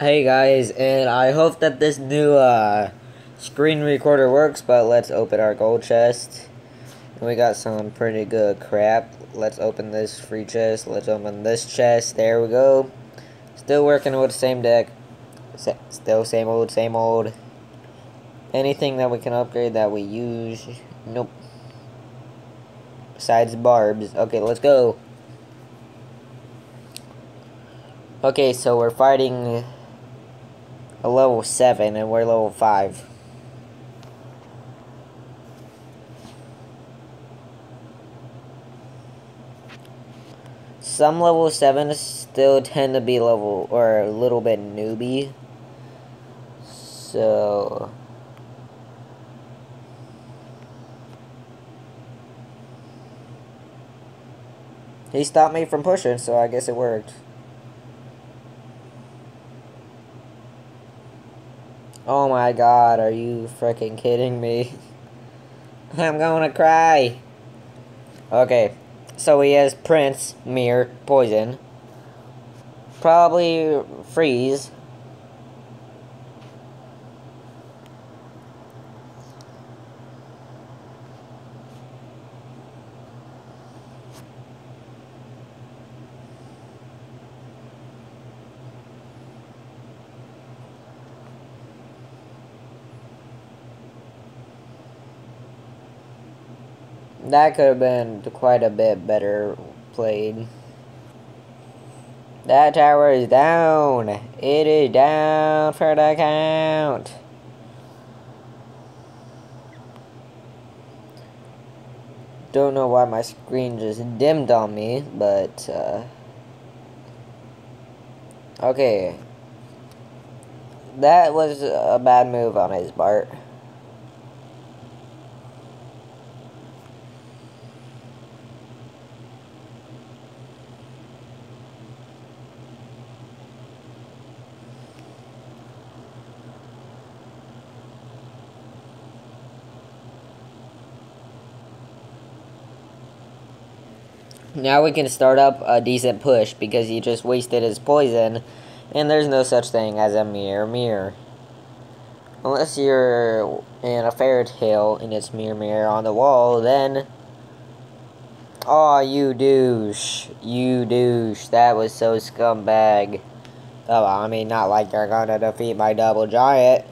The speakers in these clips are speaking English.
Hey guys, and I hope that this new uh, screen recorder works, but let's open our gold chest. We got some pretty good crap. Let's open this free chest. Let's open this chest. There we go. Still working with the same deck. Still same old, same old. Anything that we can upgrade that we use. Nope. Besides barbs. Okay, let's go. Okay, so we're fighting a level 7 and we're level 5. Some level 7 still tend to be level, or a little bit newbie. So... He stopped me from pushing, so I guess it worked. Oh my god, are you freaking kidding me? I'm gonna cry. Okay, so he has Prince, Mirror, Poison. Probably Freeze. That could have been quite a bit better played. That tower is down. It is down for the count. Don't know why my screen just dimmed on me, but, uh, Okay. That was a bad move on his part. Now we can start up a decent push because he just wasted his poison and there's no such thing as a mirror mirror. Unless you're in a fairy tale and it's mirror mirror on the wall, then Oh, you douche. You douche. That was so scumbag. Oh, I mean, not like you're gonna defeat my double giant.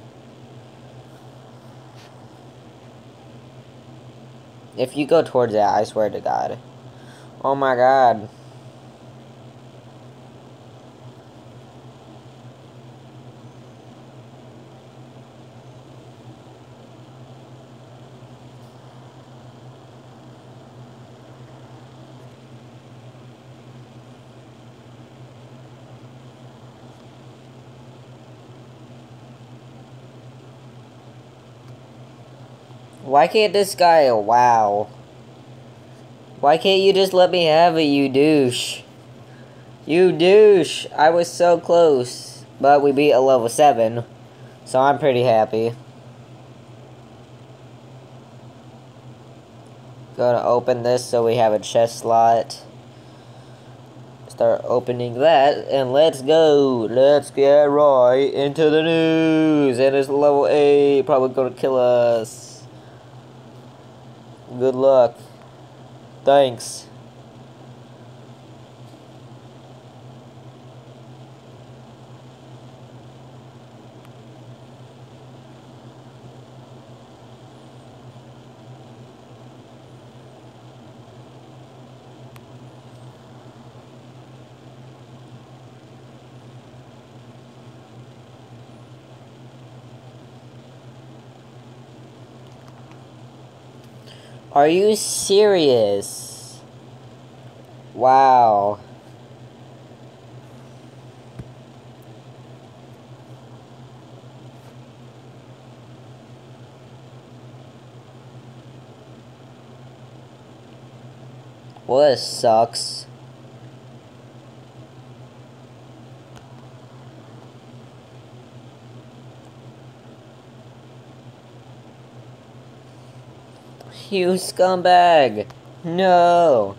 If you go towards that, I swear to God. Oh my god. Why can't this guy wow? Why can't you just let me have it, you douche? You douche! I was so close. But we beat a level 7. So I'm pretty happy. Gonna open this so we have a chest slot. Start opening that, and let's go. Let's get right into the news. And it's level 8, probably gonna kill us. Good luck. Thanks. Are you serious? Wow. Well, this sucks. You scumbag! No!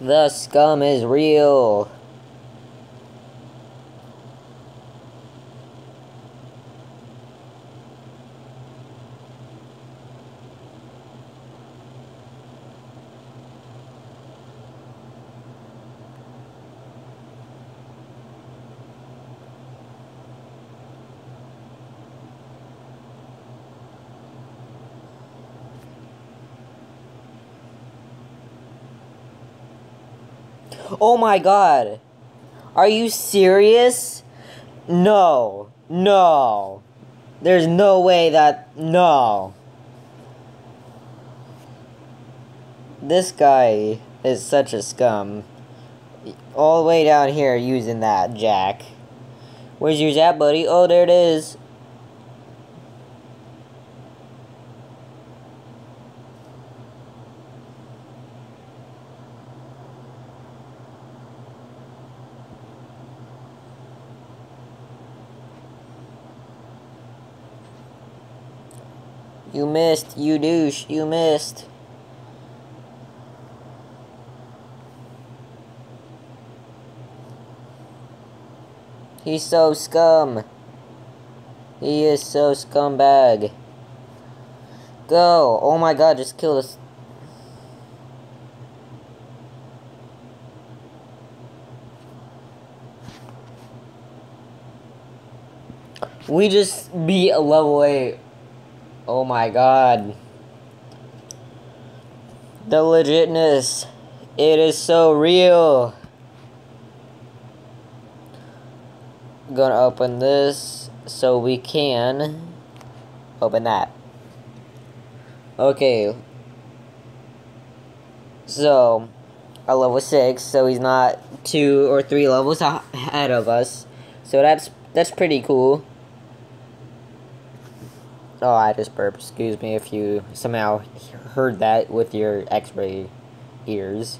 The scum is real. Oh my god. Are you serious? No. No. There's no way that. No. This guy is such a scum. All the way down here using that jack. Where's your jack, buddy? Oh, there it is. You missed, you douche, you missed. He's so scum. He is so scumbag. Go. Oh my god, just kill this. We just beat a level 8. Oh my god. The legitness. It is so real. gonna open this so we can open that. Okay. So, a level 6, so he's not two or three levels ahead of us. So that's that's pretty cool. Oh, I just burped. Excuse me if you somehow heard that with your x-ray ears.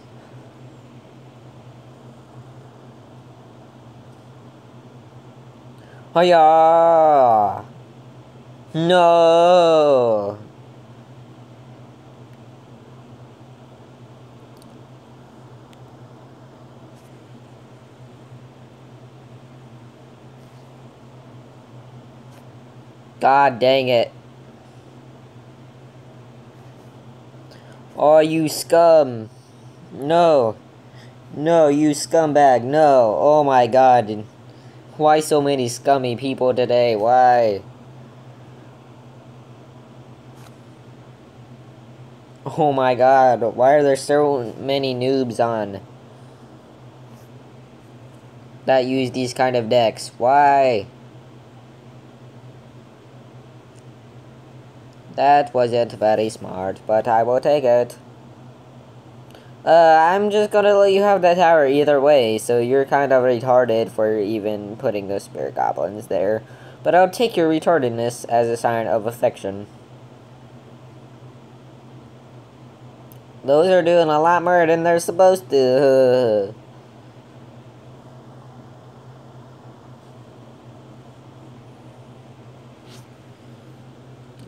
Oh yeah. No. God dang it. Oh, you scum. No. No, you scumbag. No. Oh my god. Why so many scummy people today? Why? Oh my god. Why are there so many noobs on? That use these kind of decks? Why? That wasn't very smart, but I will take it. Uh, I'm just gonna let you have that tower either way, so you're kind of retarded for even putting those spirit goblins there. But I'll take your retardedness as a sign of affection. Those are doing a lot more than they're supposed to.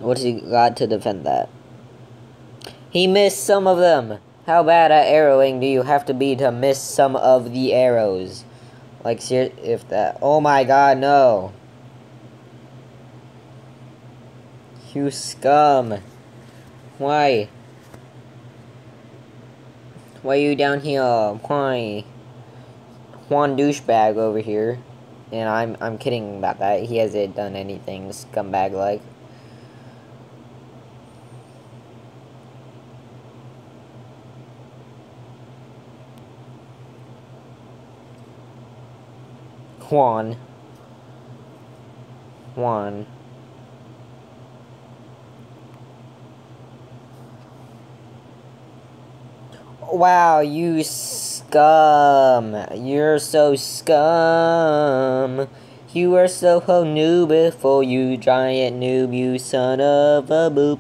What's he got to defend that? He missed some of them. How bad at arrowing do you have to be to miss some of the arrows? Like, if that... Oh my god, no. You scum. Why? Why are you down here? Why? Juan douchebag over here. And I'm I'm kidding about that. He hasn't done anything scumbag Juan. Juan. Wow, you scum. You're so scum. You are so ho noob before you giant noob, you son of a boop.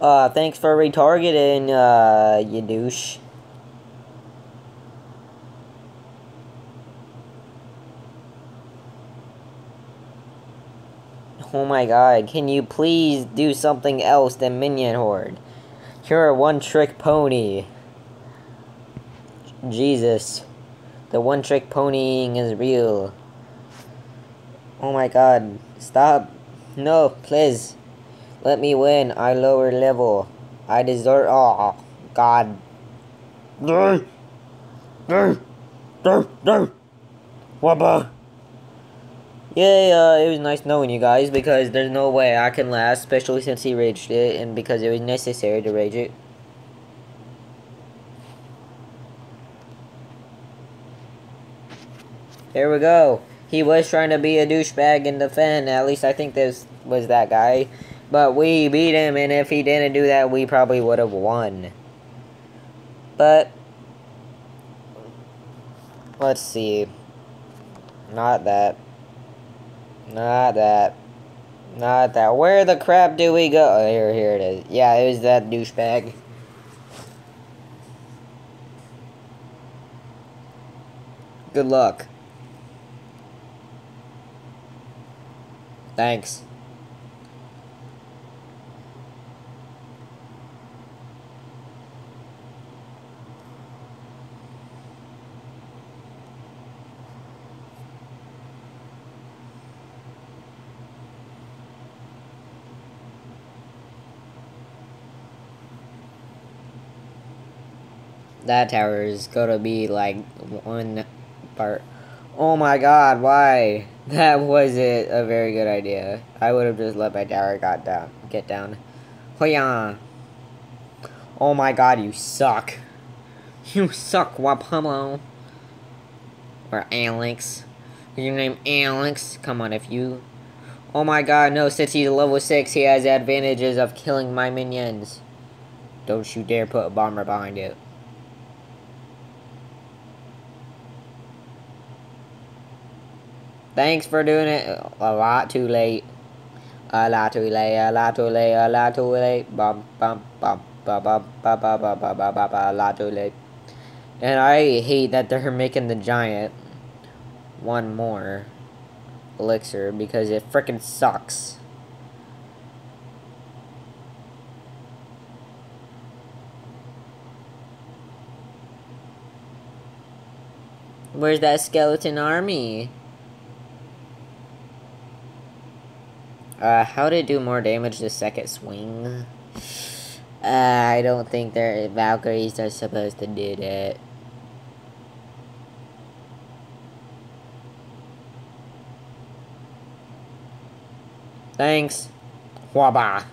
Uh, thanks for retargeting, uh, you douche. Oh my god, can you please do something else than Minion Horde? You're a one-trick pony. Jesus. The one-trick ponying is real. Oh my god. Stop. No, please. Let me win. I lower level. I deserve... Oh, God. Yeah, uh, it was nice knowing you guys because there's no way I can last, especially since he raged it and because it was necessary to rage it. There we go. He was trying to be a douchebag and defend. At least I think this was that guy. But we beat him, and if he didn't do that, we probably would have won. But, let's see. Not that. Not that. Not that. Where the crap do we go? Oh, here, here it is. Yeah, it was that douchebag. Good luck. Thanks. That tower is gonna be like one part. Oh my god, why? That wasn't a very good idea. I would have just let my tower got down get down. Hoya. Oh my god, you suck. You suck, Wapamo. Or Alex. Your name Alex? Come on, if you... Oh my god, no, since he's level 6, he has advantages of killing my minions. Don't you dare put a bomber behind it. Thanks for doing it a lot too late. A lot too late, a lot too late, a lot too late. Bum, bum, bum, bum, bum, bum, bum, bum, bum, bum, bum, a lot too late. And I hate that they're making the giant one more elixir because it freaking sucks. Where's that skeleton army? Uh, how to do more damage the second swing? Uh, I don't think their Valkyries are supposed to do that. Thanks. Waba.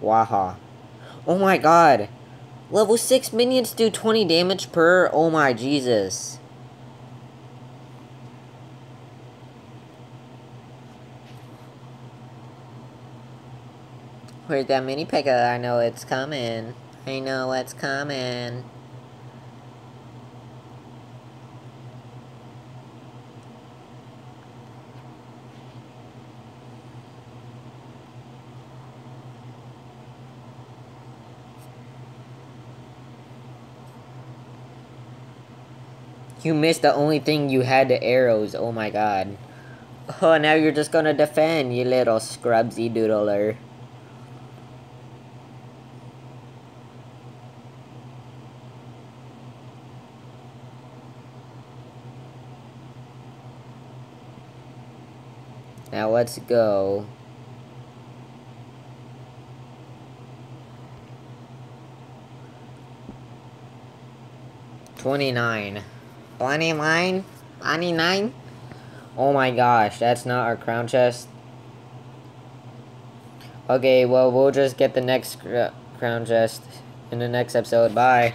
Waha. Oh my god. Level 6 minions do 20 damage per. Oh my Jesus. Where's that mini Pekka? I know it's coming. I know it's coming. You missed the only thing you had the arrows. Oh my god. Oh, now you're just gonna defend, you little scrubsy doodler. Now let's go. Twenty-nine. Twenty-nine? Twenty-nine? Oh my gosh, that's not our crown chest. Okay, well, we'll just get the next crown chest in the next episode. Bye.